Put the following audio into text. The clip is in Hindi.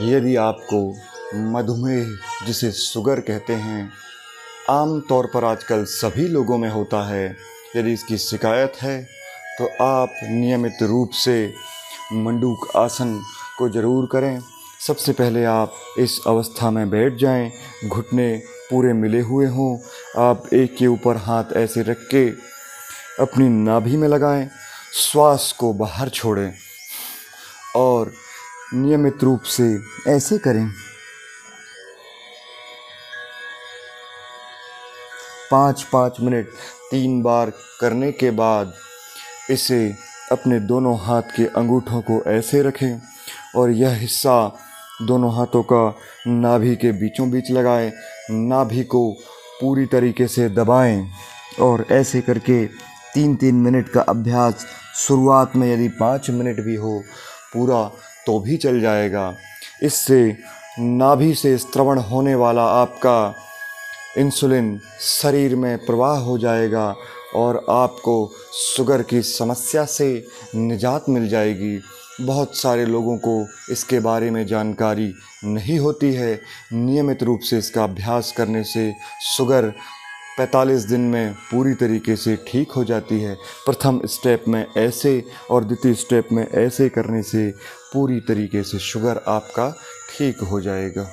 यदि आपको मधुमेह जिसे शुगर कहते हैं आम तौर पर आजकल सभी लोगों में होता है यदि इसकी शिकायत है तो आप नियमित रूप से मंडूक आसन को ज़रूर करें। सबसे पहले आप इस अवस्था में बैठ जाएँ, घुटने पूरे मिले हुए हों आप एक के ऊपर हाथ ऐसे रख के अपनी नाभि में लगाएँ श्वास को बाहर छोड़ें और नियमित रूप से ऐसे करें। पाँच पाँच मिनट तीन बार करने के बाद इसे अपने दोनों हाथ के अंगूठों को ऐसे रखें और यह हिस्सा दोनों हाथों का नाभि के बीचों बीच लगाएँ। नाभि को पूरी तरीके से दबाएँ और ऐसे करके तीन तीन मिनट का अभ्यास शुरुआत में यदि पाँच मिनट भी हो पूरा तो भी चल जाएगा। इससे नाभि से श्रवण होने वाला आपका इंसुलिन शरीर में प्रवाह हो जाएगा और आपको शुगर की समस्या से निजात मिल जाएगी। बहुत सारे लोगों को इसके बारे में जानकारी नहीं होती है। नियमित रूप से इसका अभ्यास करने से शुगर 45 दिन में पूरी तरीके से ठीक हो जाती है। प्रथम स्टेप में ऐसे और द्वितीय स्टेप में ऐसे करने से पूरी तरीके से शुगर आपका ठीक हो जाएगा।